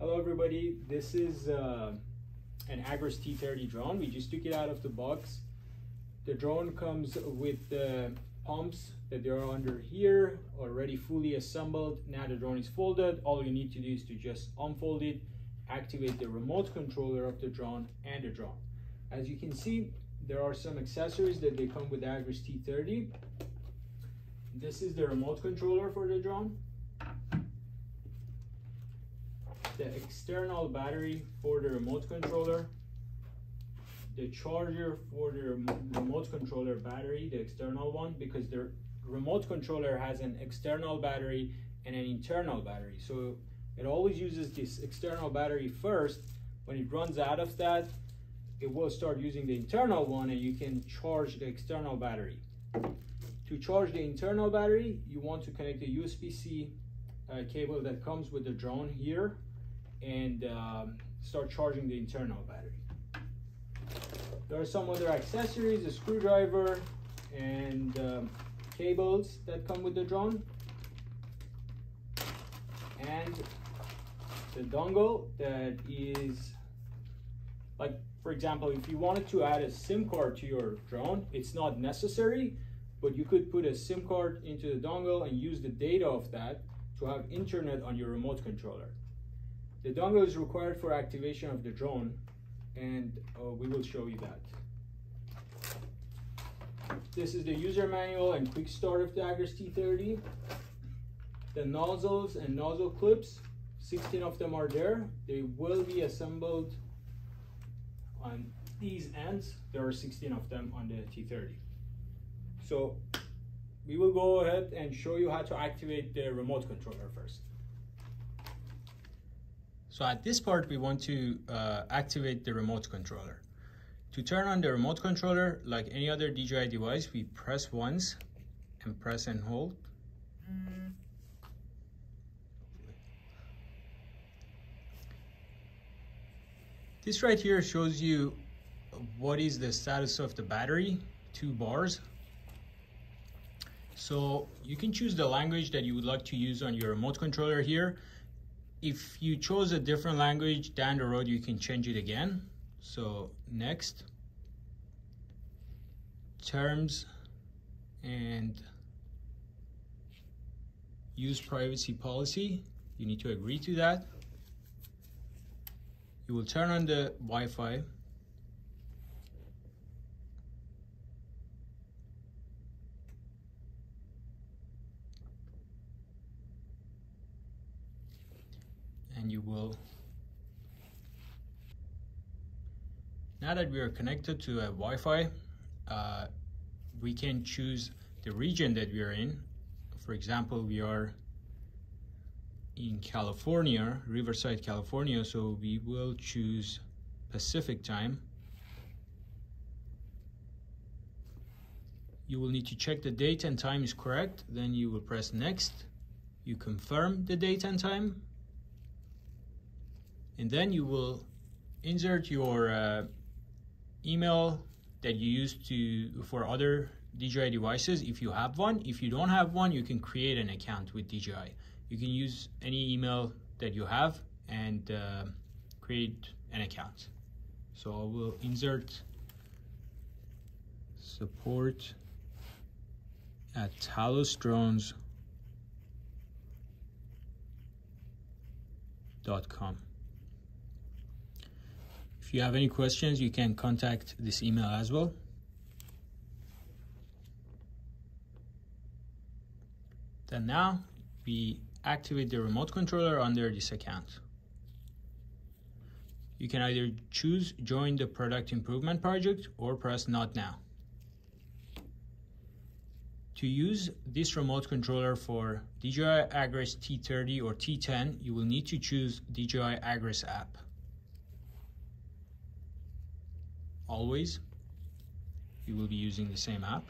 Hello everybody, this is uh, an Agras T30 drone. We just took it out of the box. The drone comes with the pumps that they are under here, already fully assembled. Now the drone is folded. All you need to do is to just unfold it, activate the remote controller of the drone and the drone. As you can see, there are some accessories that they come with the Agras T30. This is the remote controller for the drone. The external battery for the remote controller. The charger for the remote controller battery, the external one, because the remote controller has an external battery and an internal battery. So it always uses this external battery first. When it runs out of that, it will start using the internal one and you can charge the external battery. To charge the internal battery, you want to connect the USB-C uh, cable that comes with the drone here and um, start charging the internal battery. There are some other accessories, a screwdriver and um, cables that come with the drone. And the dongle that is like for example, if you wanted to add a SIM card to your drone, it's not necessary, but you could put a SIM card into the dongle and use the data of that to have internet on your remote controller. The dongle is required for activation of the drone, and uh, we will show you that. This is the user manual and quick start of the Agras T30. The nozzles and nozzle clips, 16 of them are there. They will be assembled on these ends, there are 16 of them on the T30. So we will go ahead and show you how to activate the remote controller first. So at this part, we want to uh, activate the remote controller. To turn on the remote controller, like any other DJI device, we press once and press and hold. This right here shows you what is the status of the battery, two bars. So you can choose the language that you would like to use on your remote controller here. If you chose a different language down the road, you can change it again. So next, terms and use privacy policy. You need to agree to that you will turn on the Wi-Fi and you will now that we are connected to a Wi-Fi uh, we can choose the region that we are in for example we are in California, Riverside, California, so we will choose Pacific time. You will need to check the date and time is correct, then you will press next. You confirm the date and time, and then you will insert your uh, email that you use to for other DJI devices if you have one. If you don't have one, you can create an account with DJI you can use any email that you have and uh, create an account. So I will insert support at talosdrones.com. If you have any questions, you can contact this email as well. Then now we activate the remote controller under this account. You can either choose join the product improvement project or press not now. To use this remote controller for DJI Agras T30 or T10, you will need to choose DJI Agras app. Always, you will be using the same app.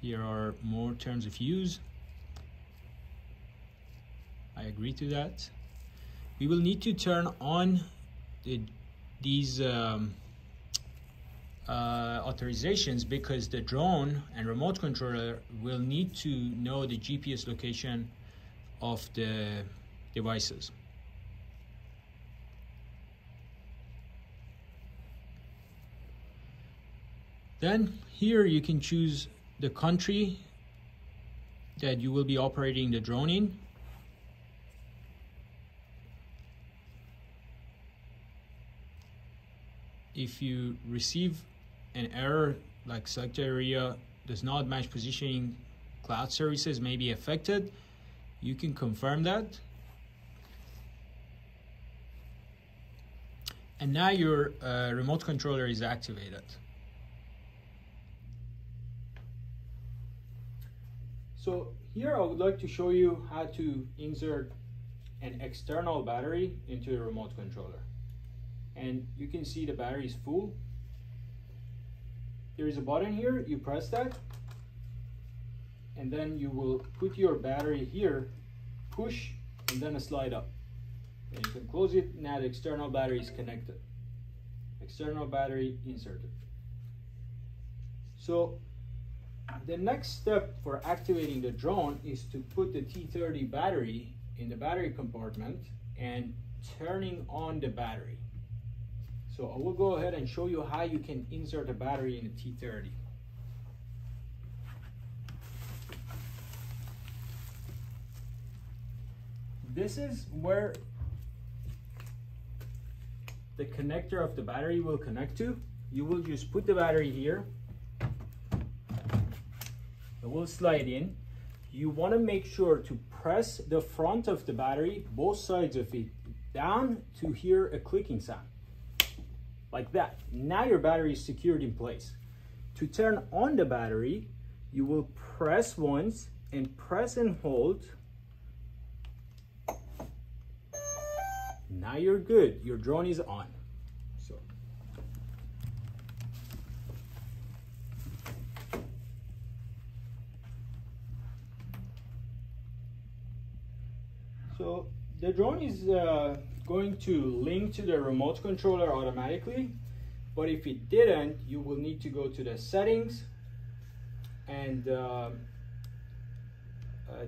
Here are more terms of use. I agree to that. We will need to turn on the, these um, uh, authorizations because the drone and remote controller will need to know the GPS location of the devices. Then here you can choose the country that you will be operating the drone in. If you receive an error like select area does not match positioning, cloud services may be affected, you can confirm that. And now your uh, remote controller is activated. So here I would like to show you how to insert an external battery into the remote controller. And you can see the battery is full. There is a button here, you press that, and then you will put your battery here, push, and then slide up. And you can close it, now the external battery is connected. External battery inserted. So the next step for activating the drone is to put the T30 battery in the battery compartment and turning on the battery. So I will go ahead and show you how you can insert a battery in a T30. This is where the connector of the battery will connect to. You will just put the battery here it will slide in. You want to make sure to press the front of the battery, both sides of it, down to hear a clicking sound. Like that. Now your battery is secured in place. To turn on the battery, you will press once and press and hold. Now you're good. Your drone is on. So the drone is uh, going to link to the remote controller automatically, but if it didn't, you will need to go to the settings and uh, uh,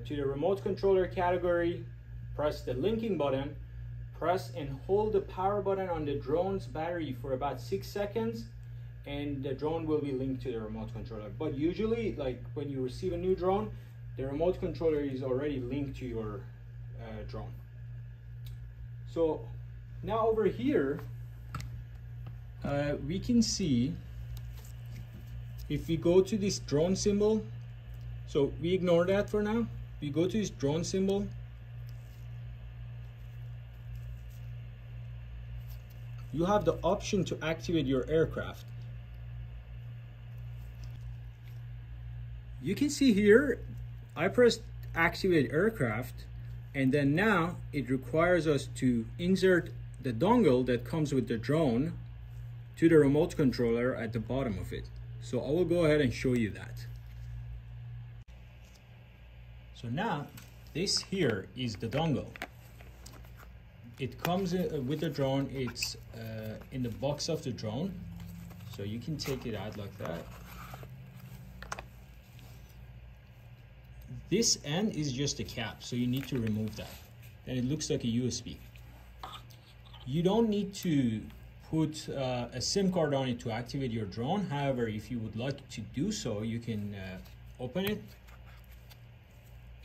to the remote controller category, press the linking button, press and hold the power button on the drone's battery for about six seconds and the drone will be linked to the remote controller. But usually, like when you receive a new drone, the remote controller is already linked to your uh, drone. So now over here, uh, we can see if we go to this drone symbol, so we ignore that for now. We go to this drone symbol. You have the option to activate your aircraft. You can see here, I pressed activate aircraft and then now it requires us to insert the dongle that comes with the drone to the remote controller at the bottom of it. So I will go ahead and show you that. So now this here is the dongle. It comes with the drone, it's uh, in the box of the drone. So you can take it out like that. This end is just a cap, so you need to remove that. And it looks like a USB. You don't need to put uh, a SIM card on it to activate your drone. However, if you would like to do so, you can uh, open it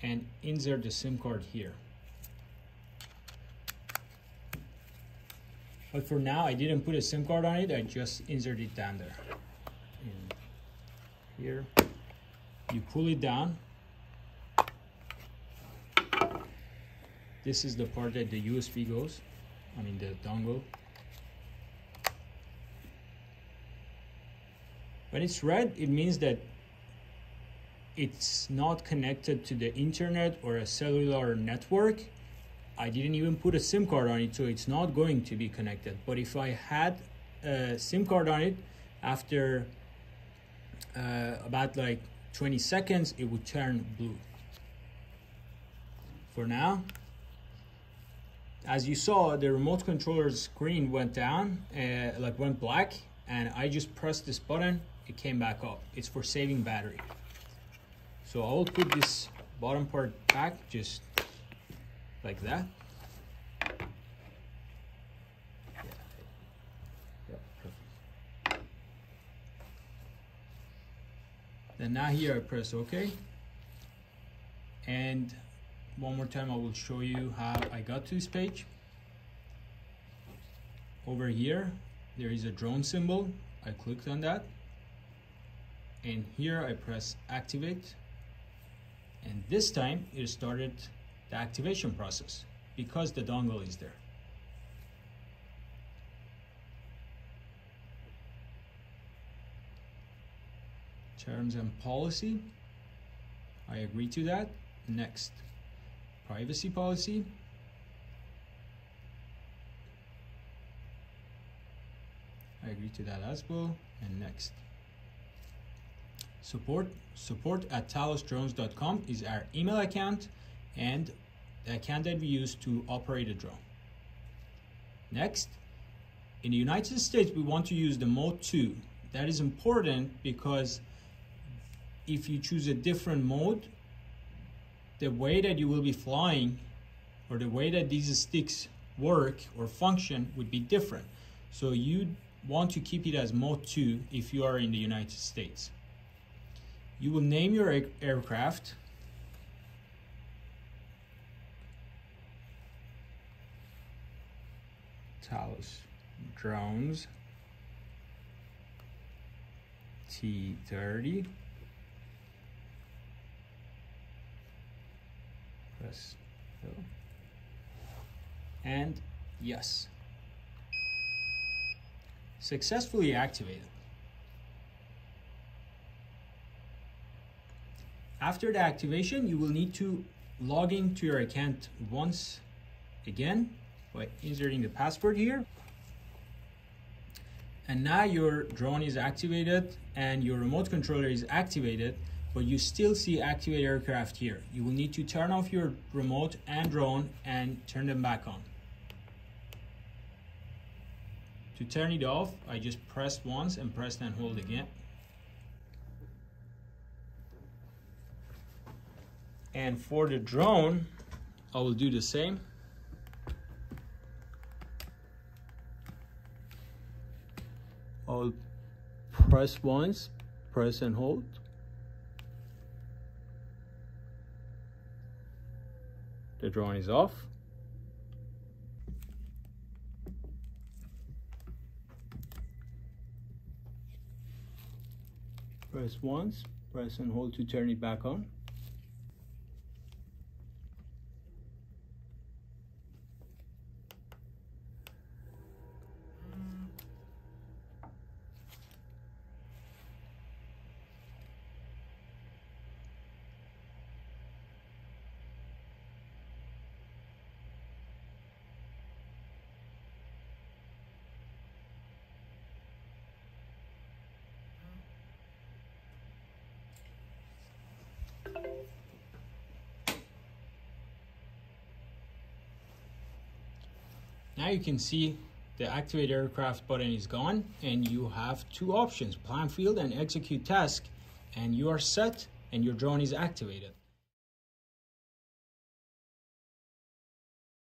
and insert the SIM card here. But for now, I didn't put a SIM card on it. I just inserted it down there. In here, you pull it down This is the part that the USB goes, I mean the dongle. When it's red, it means that it's not connected to the internet or a cellular network. I didn't even put a SIM card on it, so it's not going to be connected. But if I had a SIM card on it, after uh, about like 20 seconds, it would turn blue. For now, as you saw, the remote controller's screen went down, uh, like went black, and I just pressed this button, it came back up. It's for saving battery. So I will put this bottom part back just like that. Then now here I press OK. And one more time I will show you how I got to this page. Over here there is a drone symbol. I clicked on that. And here I press activate. And this time it started the activation process because the dongle is there. terms and policy. I agree to that. Next, privacy policy. I agree to that as well. And next, support support at talosdrones.com is our email account and the can then be used to operate a drone. Next, in the United States, we want to use the mode 2. That is important because if you choose a different mode, the way that you will be flying or the way that these sticks work or function would be different. So you want to keep it as mode 2 if you are in the United States. You will name your aircraft Talos. Drones. T30 press go. and yes. Successfully activated. After the activation you will need to log into your account once again by inserting the password here and now your drone is activated and your remote controller is activated but you still see activate aircraft here. You will need to turn off your remote and drone and turn them back on. To turn it off, I just press once and press and hold again. And for the drone, I will do the same. I'll press once, press and hold. The drone is off. Press once, press and hold to turn it back on. Now you can see the activate aircraft button is gone and you have two options, plan field and execute task and you are set and your drone is activated.